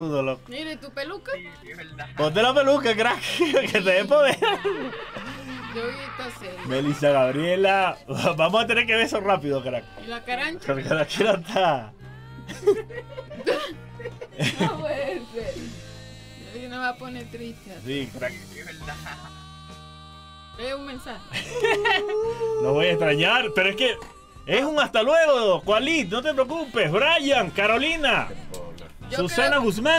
loco. Mire, tu peluca. Sí, sí, es verdad. Ponte la peluca, crack, que te dé poder. Yo vi esta serie. Melissa Gabriela. Vamos a tener que ver eso rápido, crack. Y la carancha. Porque la quiero está. No puede ser. Y no va a poner triste. Sí, crack. Sí, es verdad. Lee un mensaje. No voy a extrañar, pero es que es un hasta luego, Qualit, no te preocupes. Brian, Carolina, Yo Susana Guzmán.